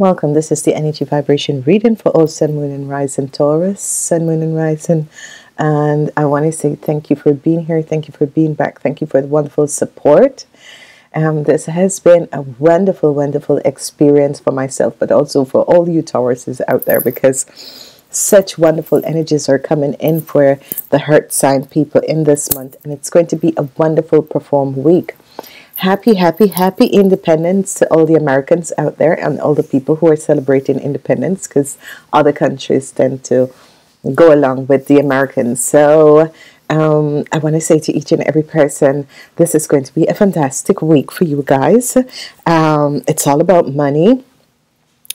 Welcome. This is the energy vibration reading for all Sun, Moon, and Rising Taurus, Sun, Moon, and Rising. And I want to say thank you for being here. Thank you for being back. Thank you for the wonderful support. Um, this has been a wonderful, wonderful experience for myself, but also for all you Tauruses out there because such wonderful energies are coming in for the Earth sign people in this month, and it's going to be a wonderful perform week happy, happy, happy independence to all the Americans out there and all the people who are celebrating independence because other countries tend to go along with the Americans. So um, I want to say to each and every person, this is going to be a fantastic week for you guys. Um, it's all about money.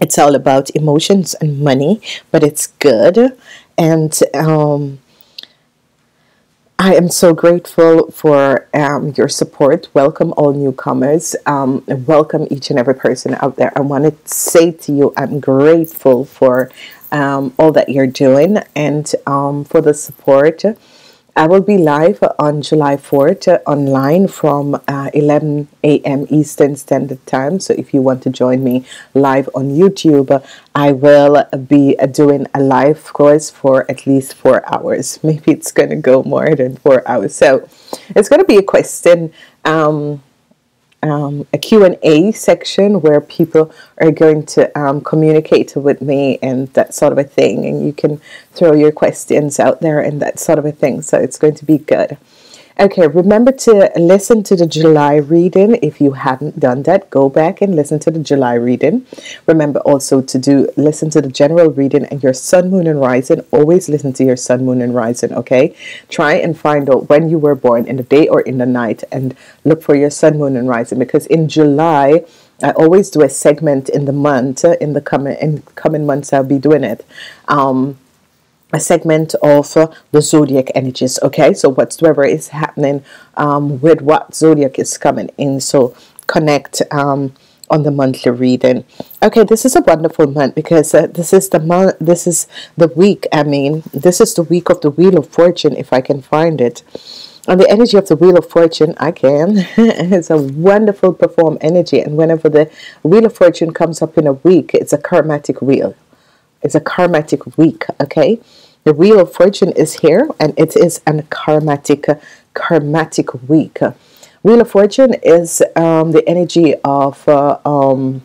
It's all about emotions and money, but it's good. And um, I am so grateful for um, your support. Welcome all newcomers. Um, welcome each and every person out there. I want to say to you, I'm grateful for um, all that you're doing and um, for the support. I will be live on July 4th uh, online from uh, 11 a.m. Eastern Standard Time. So if you want to join me live on YouTube, I will be uh, doing a live course for at least four hours. Maybe it's going to go more than four hours. So it's going to be a question. Um, um, a Q&A section where people are going to um, communicate with me and that sort of a thing. And you can throw your questions out there and that sort of a thing. So it's going to be good Okay, remember to listen to the July reading. If you haven't done that, go back and listen to the July reading. Remember also to do listen to the general reading and your sun, moon, and rising. Always listen to your sun, moon, and rising. Okay, try and find out when you were born in the day or in the night, and look for your sun, moon, and rising. Because in July, I always do a segment in the month. In the coming in coming months, I'll be doing it. Um, a segment of uh, the zodiac energies okay? So whatsoever is happening um, with what zodiac is coming in. So connect um, on the monthly reading. Okay this is a wonderful month because uh, this is the month this is the week I mean this is the week of the wheel of fortune if I can find it. And the energy of the wheel of fortune I can. It's a wonderful perform energy. And whenever the wheel of fortune comes up in a week it's a karmatic wheel it's a karmatic week okay the Wheel of Fortune is here and it is an karmatic, karmatic week. Wheel of Fortune is um, the energy of uh, um,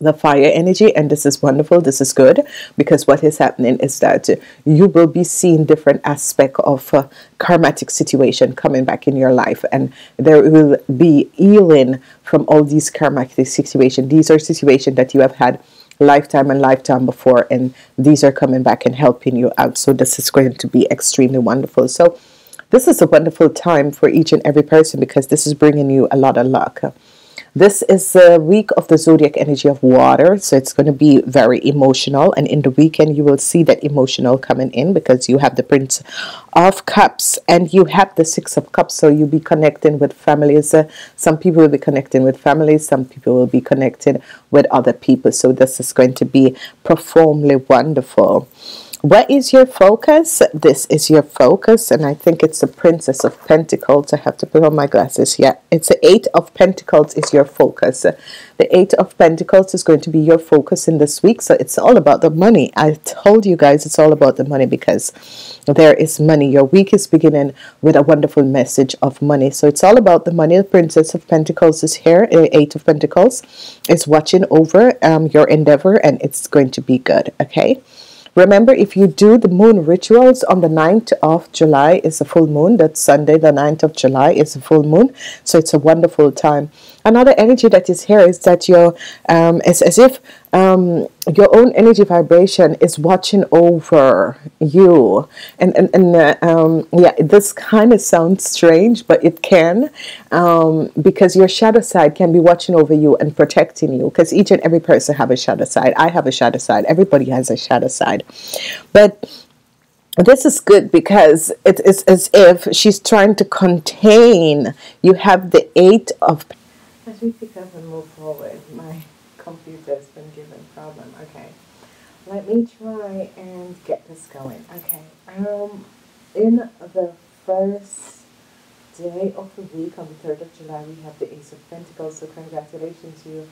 the fire energy and this is wonderful this is good because what is happening is that you will be seeing different aspect of uh, karmatic situation coming back in your life and there will be healing from all these karmatic situation these are situations that you have had lifetime and lifetime before and these are coming back and helping you out. So this is going to be extremely wonderful. So this is a wonderful time for each and every person because this is bringing you a lot of luck this is the week of the zodiac energy of water, so it's going to be very emotional. And in the weekend, you will see that emotional coming in because you have the Prince of Cups and you have the Six of Cups. So you'll be connecting with families. Uh, some people will be connecting with families, some people will be connected with other people. So this is going to be profoundly wonderful. What is your focus? This is your focus, and I think it's the Princess of Pentacles. I have to put on my glasses. Yeah, it's the Eight of Pentacles is your focus. The Eight of Pentacles is going to be your focus in this week. So it's all about the money. I told you guys it's all about the money because there is money. Your week is beginning with a wonderful message of money. So it's all about the money. The Princess of Pentacles is here. The Eight of Pentacles is watching over um, your endeavor, and it's going to be good. Okay. Remember, if you do the moon rituals on the 9th of July is a full moon. That's Sunday, the 9th of July is a full moon. So it's a wonderful time. Another energy that is here is that you're, um, it's as if um, your own energy vibration is watching over you. And, and, and uh, um, yeah, this kind of sounds strange, but it can um, because your shadow side can be watching over you and protecting you because each and every person have a shadow side. I have a shadow side. Everybody has a shadow side. But this is good because it is as if she's trying to contain. You have the eight of... As we pick up and move forward, my computer's been given problem. Okay, let me try and get this going. Okay, um, in the first day of the week, on the 3rd of July, we have the Ace of Pentacles, so congratulations to you.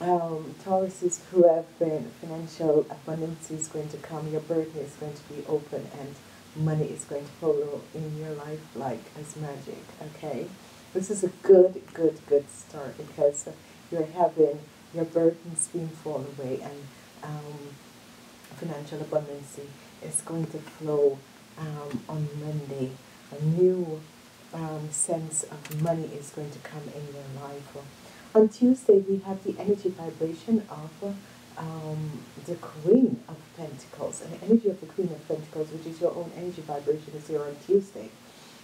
um, Tauruses who have been financial abundance is going to come, your birthday is going to be open, and money is going to follow in your life like as magic. Okay, this is a good, good, good start because you're having your burdens being fallen away and um, financial abundance is going to flow um, on Monday. A new um, sense of money is going to come in your life. On Tuesday, we have the energy vibration of um, the Queen of Pentacles. And the energy of the Queen of Pentacles, which is your own energy vibration, is here on Tuesday.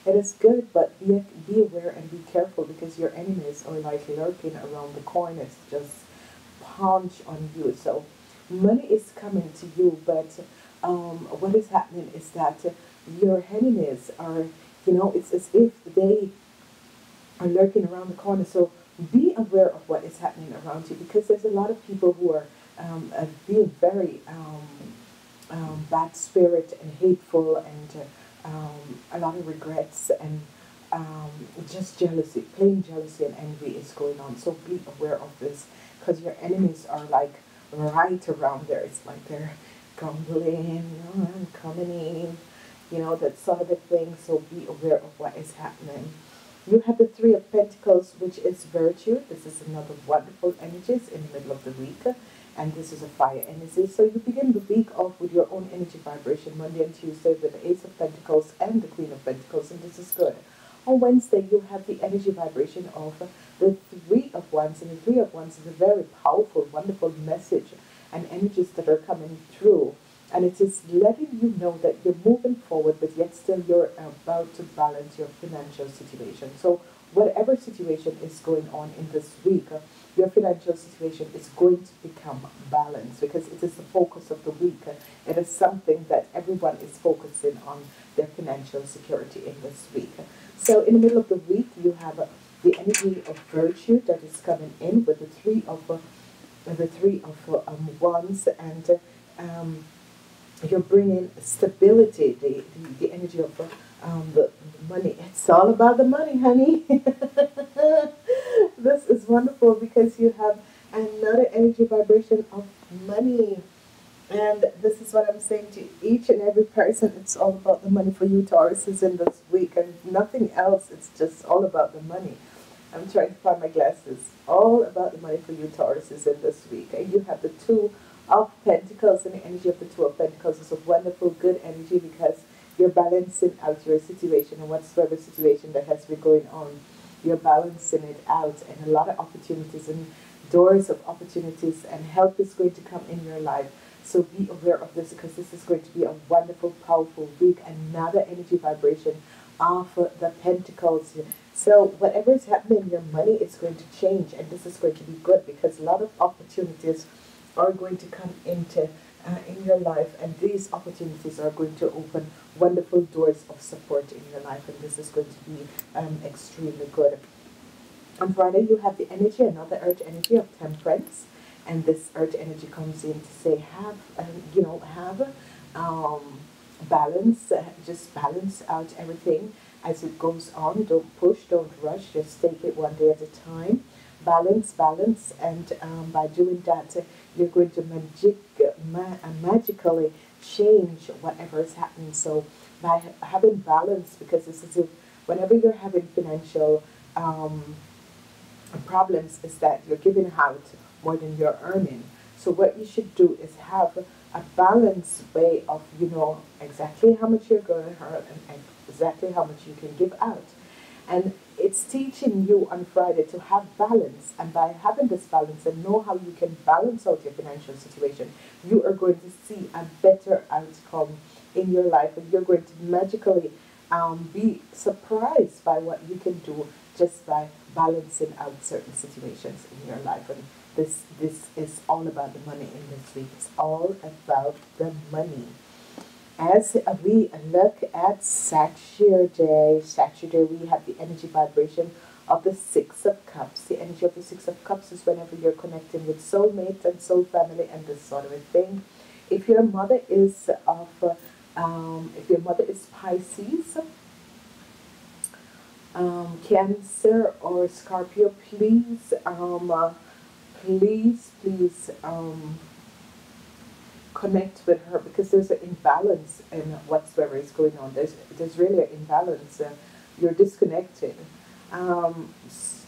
It is good, but be, be aware and be careful because your enemies are like lurking around the corners, just punch on you. So money is coming to you, but um, what is happening is that your enemies are, you know, it's as if they are lurking around the corner. So be aware of what is happening around you because there's a lot of people who are um, uh, being very um, um, bad spirit and hateful and uh, a lot of regrets and um, just jealousy, plain jealousy and envy is going on. So be aware of this because your enemies are like right around there. It's like they're grumbling, coming in, you know, that sort of a thing. So be aware of what is happening. You have the Three of Pentacles, which is virtue. This is another wonderful energies in the middle of the week. And this is a fire energy. So you begin the week off with your own energy vibration, Monday and Tuesday with the Ace of Pentacles and the Queen of Pentacles. And this is good. On Wednesday, you have the energy vibration of the Three of Wands. And the Three of Wands is a very powerful, wonderful message and energies that are coming through and it is letting you know that you're moving forward, but yet still you're about to balance your financial situation. So, whatever situation is going on in this week, your financial situation is going to become balanced because it is the focus of the week. It is something that everyone is focusing on their financial security in this week. So, in the middle of the week, you have the energy of virtue that is coming in with the three of uh, the three of um, wands and um, you're bringing stability, the, the, the energy of um, the money. It's all about the money, honey. this is wonderful because you have another energy vibration of money. And this is what I'm saying to each and every person. It's all about the money for you, Tauruses, in this week, and nothing else. It's just all about the money. I'm trying to find my glasses. All about the money for you, Tauruses, in this week. And you have the two of Pentacles and the energy of the Two of Pentacles is a wonderful, good energy because you're balancing out your situation and whatsoever situation that has been going on. You're balancing it out and a lot of opportunities and doors of opportunities and help is going to come in your life. So be aware of this because this is going to be a wonderful, powerful week. Another energy vibration of the Pentacles. So whatever is happening, your money is going to change and this is going to be good because a lot of opportunities are going to come into uh, in your life and these opportunities are going to open wonderful doors of support in your life and this is going to be um, extremely good. On Friday you have the energy, another earth energy of temperance and this earth energy comes in to say have, um, you know, have um, balance, uh, just balance out everything as it goes on. Don't push, don't rush, just take it one day at a time balance, balance, and um, by doing that, you're going to magic, ma magically change whatever is happening. So by having balance, because this is if whenever you're having financial um, problems, is that you're giving out more than you're earning. So what you should do is have a balanced way of you know exactly how much you're going to earn and exactly how much you can give out. And it's teaching you on Friday to have balance. And by having this balance and know how you can balance out your financial situation, you are going to see a better outcome in your life. And you're going to magically um, be surprised by what you can do just by balancing out certain situations in your life. And this, this is all about the money in this week. It's all about the money as we look at Saturday, Saturday we have the energy vibration of the Six of Cups. The energy of the Six of Cups is whenever you're connecting with soulmate and soul family and this sort of a thing. If your mother is of, um, if your mother is Pisces, um, Cancer or Scorpio, please um, uh, please, please um, connect with her because there's an imbalance in whatsoever is going on. There's there's really an imbalance. Uh, you're disconnected. Um,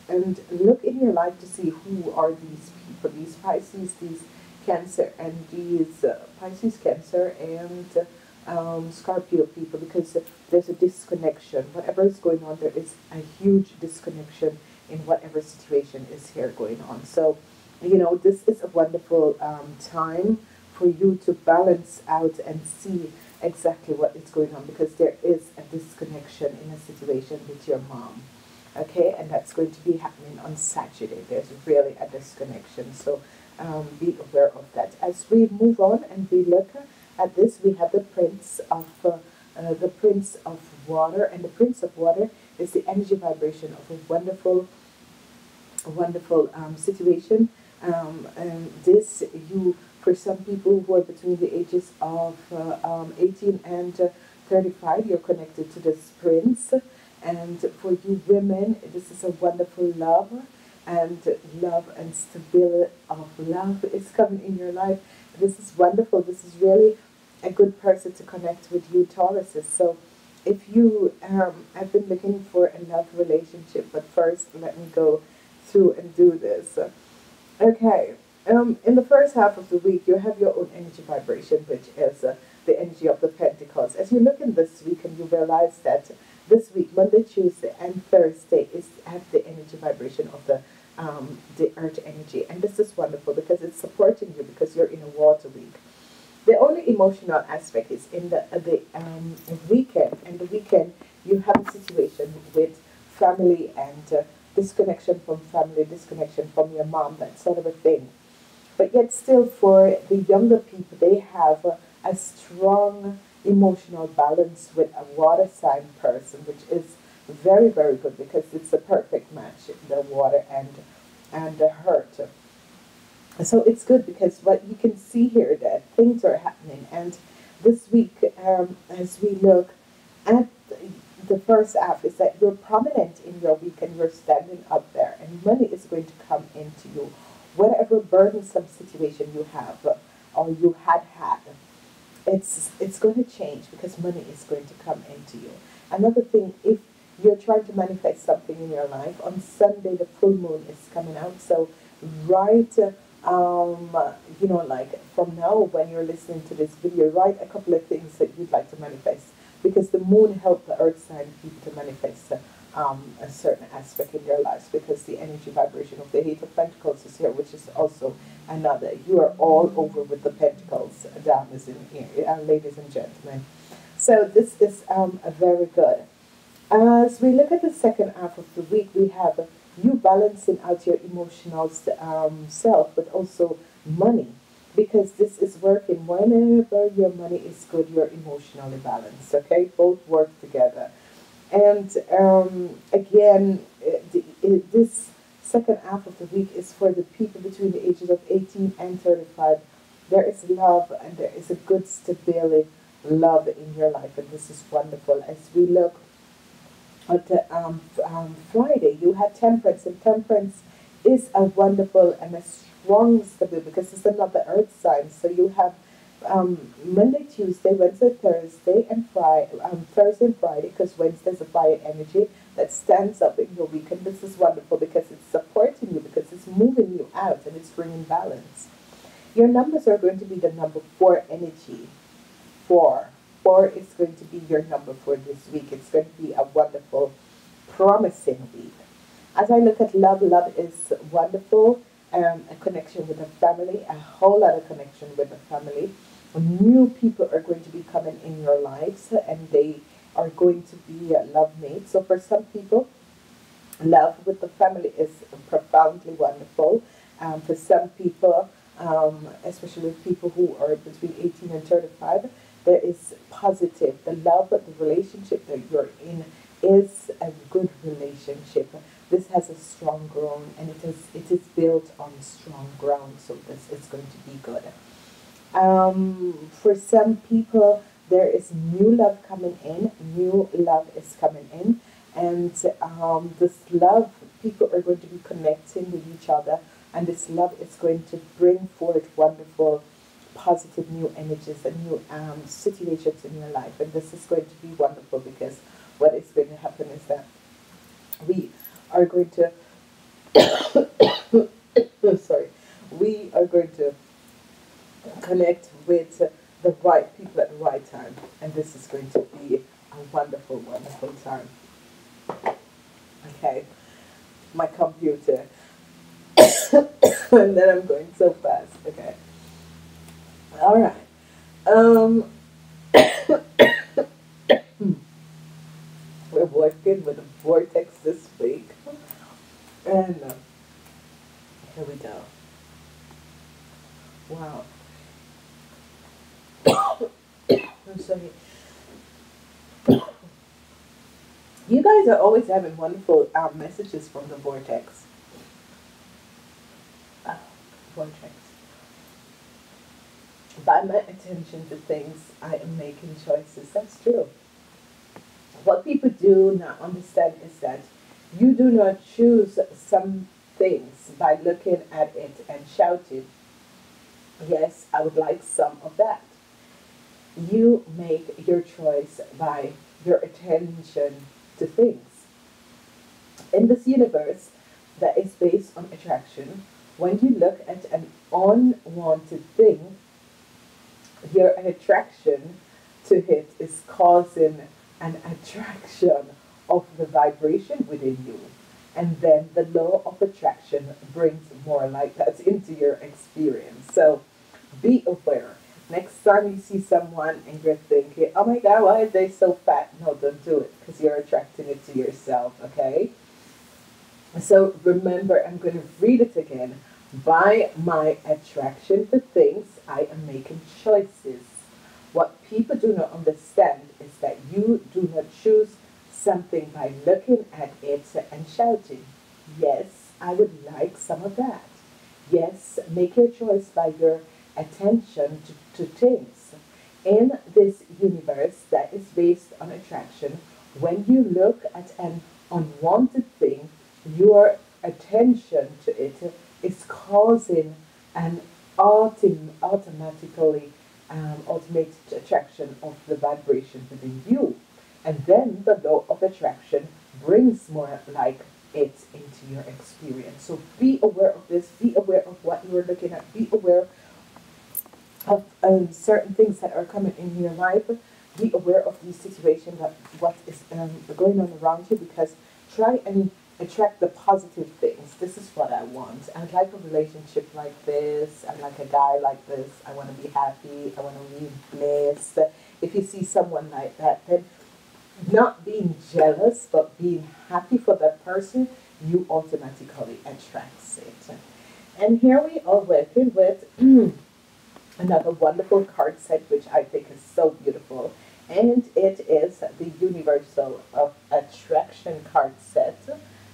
and look in your life to see who are these people, these Pisces, these Cancer, and these uh, Pisces, Cancer, and um, Scorpio people because there's a disconnection. Whatever is going on, there is a huge disconnection in whatever situation is here going on. So, you know, this is a wonderful um, time for you to balance out and see exactly what is going on because there is a disconnection in a situation with your mom. Okay, and that's going to be happening on Saturday. There's really a disconnection. So um, be aware of that. As we move on and we look at this, we have the Prince of uh, uh, the Prince of Water, and the Prince of Water is the energy vibration of a wonderful, wonderful um, situation. Um, and this you for some people who are between the ages of uh, um, 18 and uh, 35, you're connected to this prince. And for you women, this is a wonderful love and love and stability of love is coming in your life. This is wonderful. This is really a good person to connect with you, Tauruses. So if you um, have been looking for a love relationship, but first let me go through and do this. Okay, um, in the first half of the week, you have your own energy vibration, which is uh, the energy of the Pentacles. As you look in this week and you realize that this week, Monday, Tuesday, and Thursday is have the energy vibration of the um, the earth energy, and this is wonderful because it's supporting you because you're in a water week. The only emotional aspect is in the uh, the um, weekend, and the weekend you have a situation with family and uh, disconnection from family, disconnection from your mom, that sort of a thing. For the younger people, they have a, a strong emotional balance with a water sign person, which is very, very good because it's a perfect match, the water and and the earth. So it's good because what you can see here that things are happening. And this week, um, as we look at the first half, is that you're prominent in your week and you're standing up there, and money is going to come into you. Whatever burdensome situation you have or you had had, it's it's going to change because money is going to come into you. Another thing, if you're trying to manifest something in your life, on Sunday the full moon is coming out. So write, um, you know, like from now when you're listening to this video, write a couple of things that you'd like to manifest because the moon helps the earth sign people to manifest um, a certain aspect in their lives because the energy vibration of the Eight of Pentacles is here, which is also another. You are all over with the Pentacles, dames and uh, ladies and gentlemen. So this is um, very good. As we look at the second half of the week, we have you balancing out your emotional um, self, but also money, because this is working. Whenever your money is good, you're emotionally balanced. Okay, both work together. And um, again, this second half of the week is for the people between the ages of 18 and 35. There is love and there is a good stability, love in your life, and this is wonderful. As we look but um, um, Friday, you had temperance, and temperance is a wonderful and a strong stability because it's another earth sign. So you have um, Monday, Tuesday, Wednesday, Thursday, and Friday, um, Thursday and Friday, because Wednesday's a fire energy that stands up in your week. And this is wonderful because it's supporting you, because it's moving you out and it's bringing balance. Your numbers are going to be the number four energy. Four four is going to be your number for this week. It's going to be a wonderful, promising week. As I look at love, love is wonderful. Um, a connection with a family, a whole lot of connection with a family. New people are going to be coming in your lives and they are going to be love mates. So for some people, love with the family is profoundly wonderful. Um, for some people, um, especially people who are between 18 and 35, there is positive. The love, the relationship that you're in is a good relationship. This has a strong ground and it is it is built on strong ground, so this is going to be good. Um, for some people, there is new love coming in. New love is coming in, and um, this love, people are going to be connecting with each other And this love is going to bring forth wonderful, positive new energies and new um, situations in your life. And this is going to be wonderful because what is going to happen is that we are going to, sorry, we are going to connect with the right people at the right time. And this is going to be a wonderful, wonderful time. Okay, my computer. and then I'm going so fast. Okay. All right. Um, we're working with a vortex this week. And uh, here we go. Wow. I'm sorry. You guys are always having wonderful um, messages from the vortex. Oh, vortex. By my attention to things, I am making choices. That's true. What people do not understand is that you do not choose some things by looking at it and shouting, Yes, I would like some of that. You make your choice by your attention to things. In this universe that is based on attraction, when you look at an unwanted thing, your attraction to it is causing an attraction of the vibration within you. And then the law of attraction brings more like that into your experience. So be aware. Next time you see someone and you're thinking, oh my God, why are they so fat? No, don't do it because you're attracting it to yourself, okay? So remember, I'm going to read it again. By my attraction to things, I am making choices. What people do not understand is that you do not choose something by looking at it and shouting, Yes, I would like some of that. Yes, make your choice by your attention to, to things. In this universe that is based on attraction, when you look at an unwanted thing, your attention to it is causing an autom- automatically um, automated attraction of the vibration within you. And then the law of attraction brings more like it into your experience. So be aware of this, be aware of what you are looking at, be aware of um, certain things that are coming in your life. Be aware of these situations, that what is um, going on around you, because try and attract the positive things. This is what I want. I'd like a relationship like this. I'd like a guy like this. I want to be happy. I want to be blessed. If you see someone like that, then not being jealous, but being happy for that person, you automatically attracts it. And here we are working with another wonderful card set, which I think is so beautiful. And it is the Universal of Attraction card set.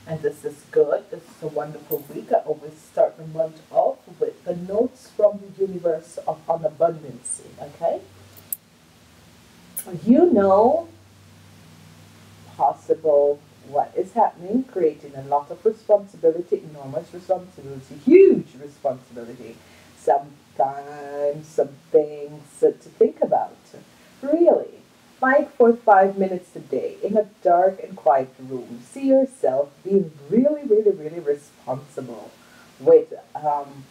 And this is good. This is a wonderful week. I always start the month off with the notes from the universe of on abundance. Okay? You know possible what is happening, creating a lot of responsibility, enormous responsibility, huge responsibility. Sometimes some things to think about. Really. Like for five minutes a day in a dark and quiet room. See yourself being really, really, really responsible with um,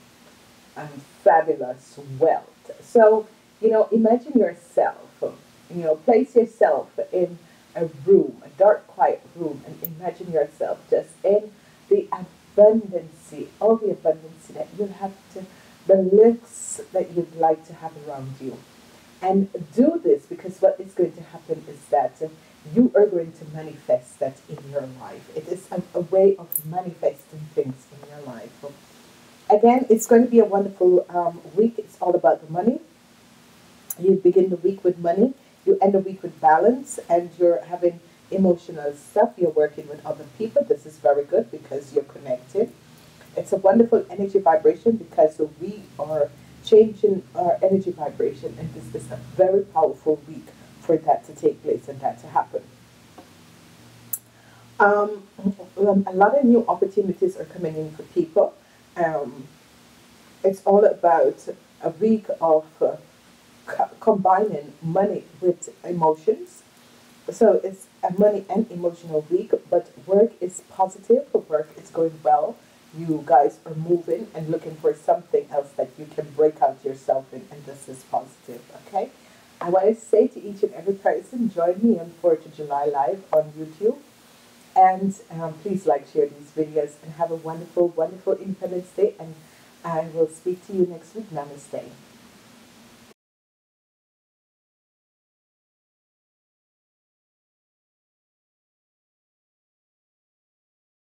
and fabulous wealth. So, you know, imagine yourself, you know, place yourself in a room, a dark, quiet room, and imagine yourself just in the abundance, all the abundance that you have to, the looks that you'd like to have around you. And do this because what is going to happen is that you are going to manifest that in your life. It is a, a way of manifesting things in your life. Again, it's going to be a wonderful um, week. It's all about the money. You begin the week with money you end the week with balance and you're having emotional stuff. You're working with other people. This is very good because you're connected. It's a wonderful energy vibration because we are changing our energy vibration, and this is a very powerful week for that to take place and that to happen. Um, um, a lot of new opportunities are coming in for people. um, it's all about a week of uh, co- combining money with emotions. So it's a money and emotional week, but work is positive, work is going well. You guys are moving and looking for something else that you can break out yourself in, and this is positive, okay? I want to say to each and every person, join me on 4th of July live on YouTube. And um, please like, share these videos, and have a wonderful, wonderful Independence Day. And I will speak to you next week. Namaste.